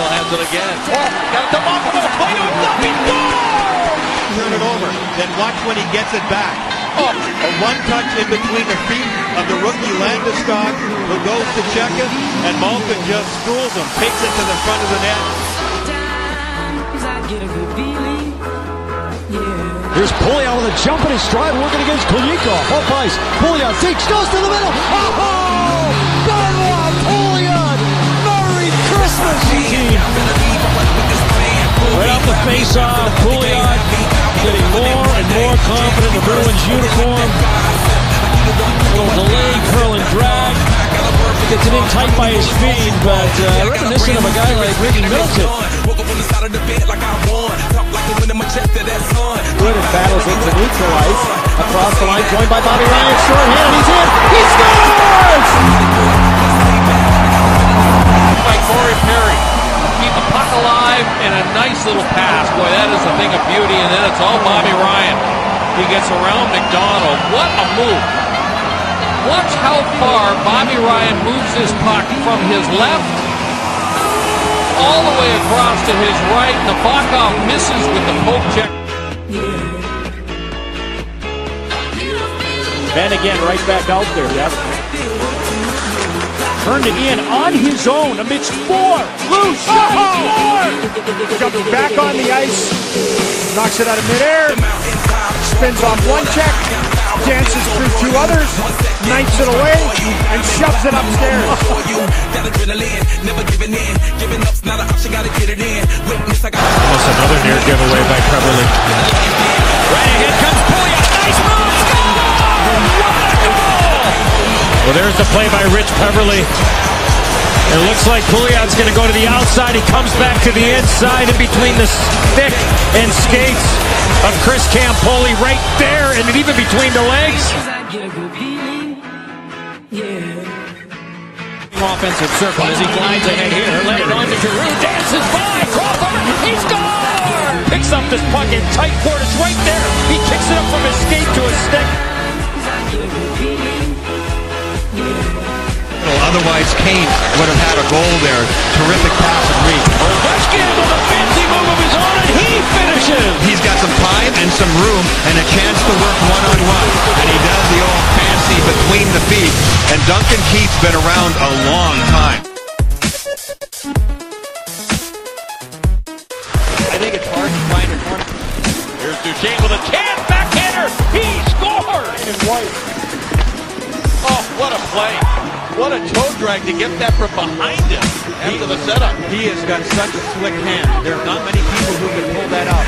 O'Neill has it again. Oh, got it to Malkin. Play to nothing. Goal! Turn it over. Then watch when he gets it back. Oh, a one touch in between the feet of the rookie Landeskog, who goes to check it, and Malkin just schools him, takes it to the front of the net. Here's Pouliot with a jump in his stride, working against Kulikov. Off ice. Pouliot takes, goes to the middle. Oh! oh! Team! Right off the face-off, Pouliot getting more and more confident in the Bruins uniform. Little delay, curl and drag. Gets it in tight by his feet, but uh, reminiscent of a guy like Ricky Middleton. Good battles into neutral ice. Across the line, joined by Bobby Ryan. Shorthanded, he's in. He scores! By Corey and a nice little pass. Boy, that is a thing of beauty. And then it's all Bobby Ryan. He gets around McDonald. What a move. Watch how far Bobby Ryan moves his puck from his left all the way across to his right. Nabokov misses with the poke check. Benn again right back out there, yep. Turned it in on his own amidst four. Loose. Oh! Jumps back on the ice, knocks it out of midair, spins off one check, dances through two others, knifes it away, and shoves it upstairs. Almost another near giveaway by Peverley. Right ahead Well, there's the play by Rich Peverley. It looks like Pouliot's going to go to the outside. He comes back to the inside in between the stick and skates of Chris Campoli right there and even between the legs. Offensive circle as he glides ahead here. Let it on to Giroux. Dances by Crawford. He scores! Picks up this puck in tight quarters right there. He kicks it up from his skate to his stick. Otherwise, Kane would have had a goal there. Terrific pass and reach. Ovechkin with a fancy move of his own, and he finishes. He's got some time and some room and a chance to work one-on-one. And he does the old fancy between the feet. And Duncan Keith's been around a long time. I think it's hard to find a corner. Here's Duchene with a chance. Backhander. He scores. And White. What a play. What a toe drag to get that from behind him after the setup. He has got such a slick hand. There are not many people who can pull that off.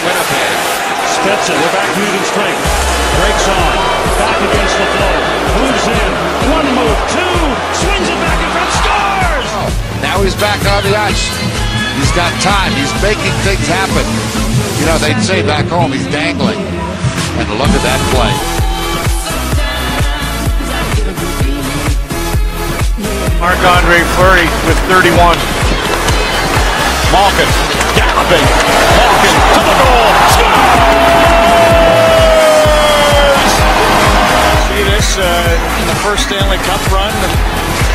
Winnipeg. Stetson, they're back to even strength. Breaks on. Back against the floor. Moves in. One move. Two. Swings it back in front. Scores! Now he's back on the ice. He's got time. He's making things happen. You know, they'd say back home he's dangling. And look at that play. Marc-Andre Fleury with 31. Malkin galloping. Malkin to the goal. Scores! See this uh, in the first Stanley Cup run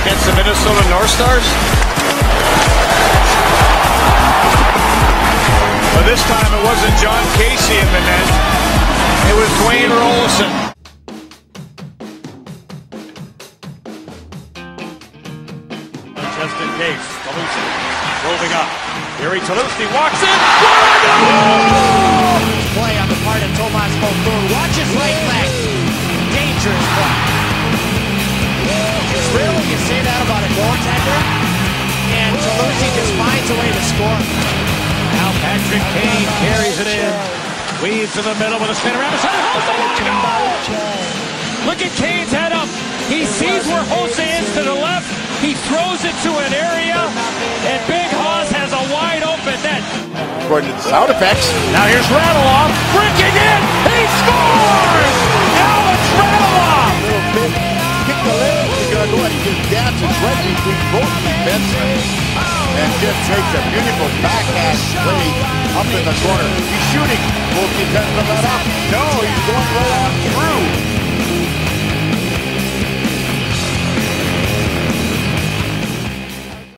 against the Minnesota North Stars? But this time it wasn't Jon Casey in the net. Dwayne Roloson. Just in case. Tlusty roving up. Jiri Tlusty walks in. Play on the part of Tomas Vokoun. Watch his right leg. Dangerous play. It's rare you say that about a goaltender. And Tlusty just finds a way to score. Now Patrick Kane carries it in. Weaves in the middle with a spin around the center. Look at Kane's head up. He sees where Hossa is to the left. He throws it to an area, and Big Hoss has a wide open net. According to the sound effects. Now here's Radulov breaking in. He scores! Alex Radulov! Kick the leg. He's going to go ahead and just dances right between both defensemen. And just takes a beautiful backhand play up in the corner. He's shooting. Up. No, he's going right through.